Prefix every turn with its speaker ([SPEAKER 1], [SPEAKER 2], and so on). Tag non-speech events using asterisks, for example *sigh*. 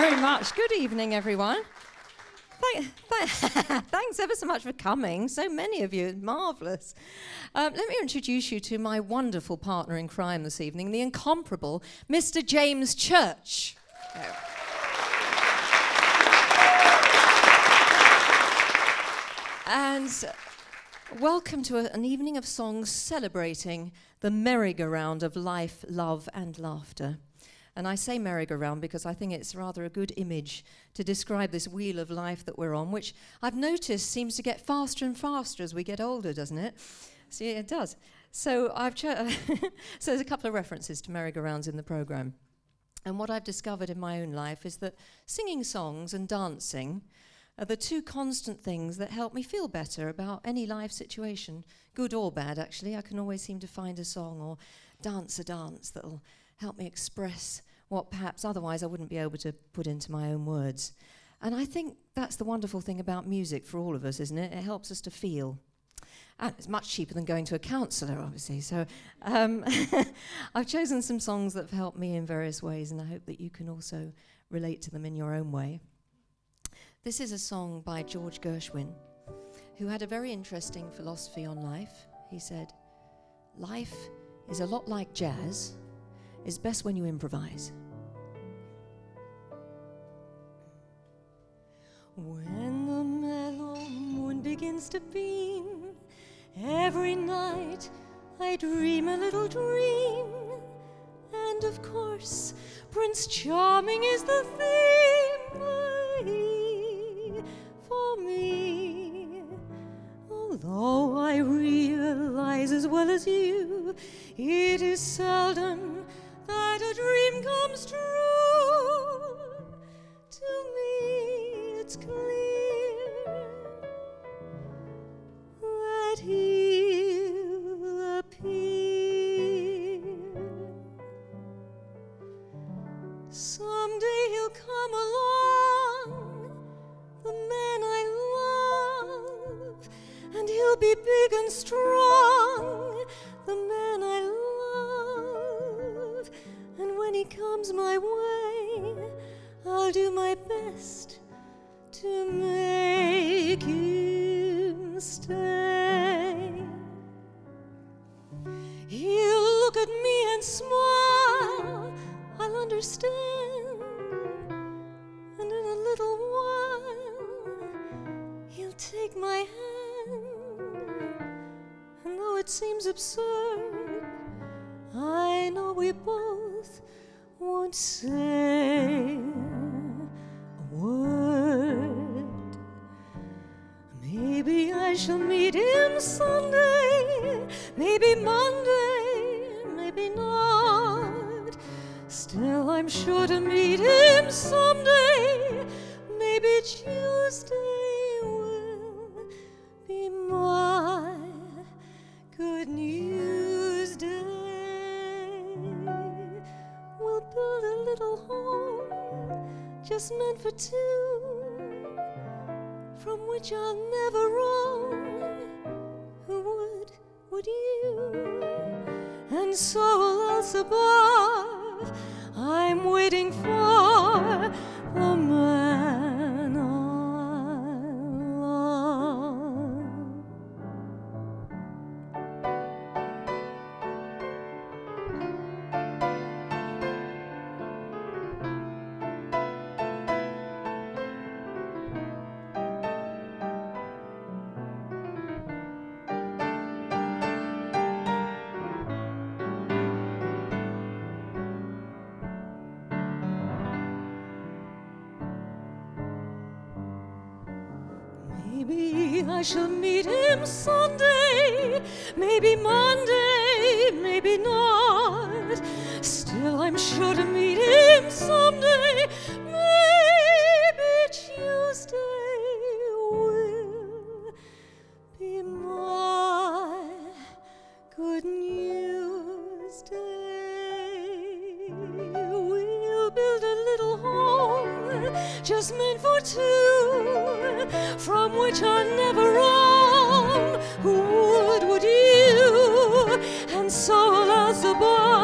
[SPEAKER 1] very much. Good evening, everyone. Thank, th- *laughs* thanks ever so much for coming. So many of you, marvellous. Um, let me introduce you to my wonderful partner in crime this evening, the incomparable Mr. James Church. And welcome to a, an evening of songs celebrating the merry-go-round of life, love, and laughter. And I say merry-go-round because I think it's rather a good image to describe this wheel of life that we're on, which I've noticed seems to get faster and faster as we get older, doesn't it? See, it does. So I've *laughs* so there's a couple of references to merry-go-rounds in the program. And what I've discovered in my own life is that singing songs and dancing are the two constant things that help me feel better about any life situation, good or bad, actually. I can always seem to find a song or dance a dance that'll help me express what perhaps otherwise I wouldn't be able to put into my own words. And I think that's the wonderful thing about music for all of us, isn't it? It helps us to feel. And it's much cheaper than going to a counsellor, obviously. So um, *laughs* I've chosen some songs that have helped me in various ways, and I hope that you can also relate to them in your own way. This is a song by George Gershwin, who had a very interesting philosophy on life. He said, Life is a lot like jazz is best when you improvise. When the mellow moon begins to beam, every night I dream a little dream. And of course, Prince Charming is the theme for me. Although I realize as well as you, it is seldom a dream comes true. To me, it's clear that he'll appear. Someday he'll come along, the man I love, and he'll be big and strong, comes my way, I'll do my best to make him stay. He'll look at me and smile, I'll understand. And in a little while, he'll take my hand. And though it seems absurd, say a word. Maybe I shall meet him Sunday, maybe Monday, maybe not. Still, I'm sure to meet him someday. Just meant for two from which I'll never roam. Who would, would you? And so else above, I'm waiting for Maybe I shall meet him Sunday, maybe Monday, maybe not. Still, I'm sure to meet him someday. Just meant for two, from which I never roam. Who would, would you? And so, as above.